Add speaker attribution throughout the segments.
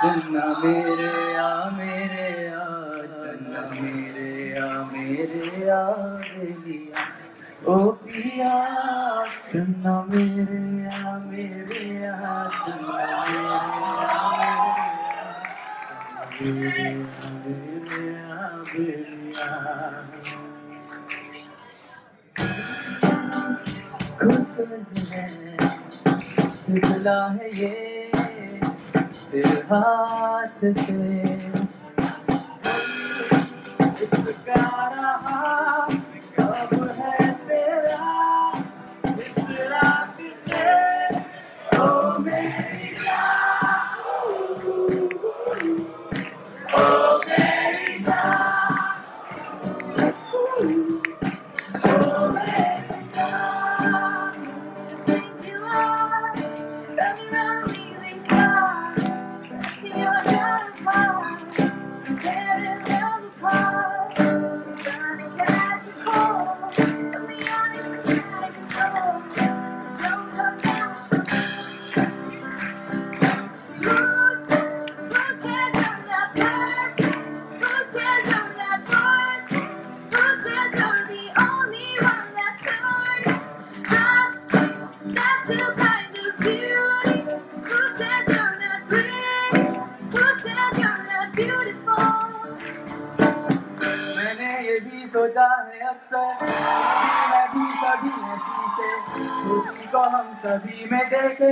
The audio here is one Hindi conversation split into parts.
Speaker 1: चन्ना मेरे आ मेरे आ चन्ना मेरे आ मेरे आ दिलिया ओ पिया चन्ना मेरे आ मेरे आ चन्ना मेरे आ मेरे आ सिलसिला है ये तेरे हाथ से। अक्सर नदी कभी हँसी से खूबी को हम सभी में देखे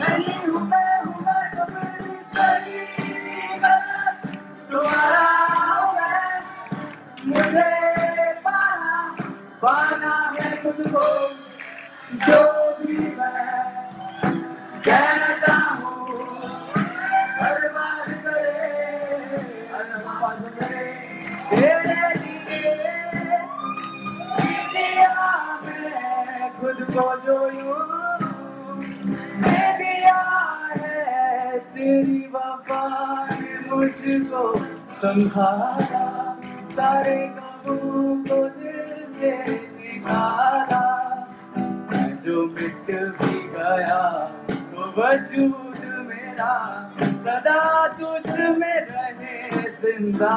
Speaker 1: नहीं हूँ मैं हूँ मैं तो फिर भी सही तुम्हारा मुझे पाना पाना है तुझको जो भी मैं मुझको संभाला सारे गमों को दिल से निकाला। जो मिट भी गया तो वजूद मेरा, सदा तुझ में रहे ज़िंदा।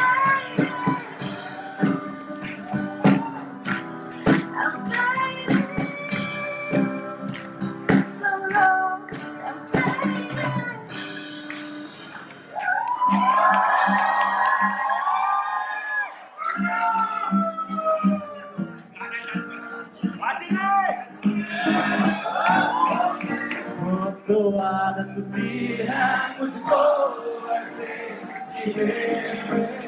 Speaker 1: तो आदत सी है मुझको ऐसे जीने में।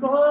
Speaker 1: God.